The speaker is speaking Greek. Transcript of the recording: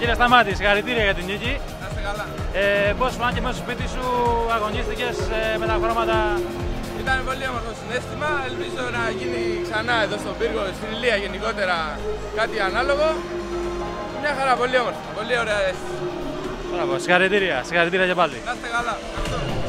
Κύριε Σταμάτη, συγχαρητήρια για την νίκη. Να είστε καλά. Ε, Πώς φάνηκε μέσα στο σπίτι σου, αγωνίστηκες ε, με τα χρώματα; Ήταν πολύ όμορφο συνέστημα. Ελπίζω να γίνει ξανά εδώ στον πύργο, στην Ηλία γενικότερα κάτι ανάλογο. Μια χαρά, πολύ όμορφο. Πολύ ωραία αίσθηση. Μπράβο, συγχαρητήρια, συγχαρητήρια και πάλι. Να είστε καλά. Ευχαριστώ.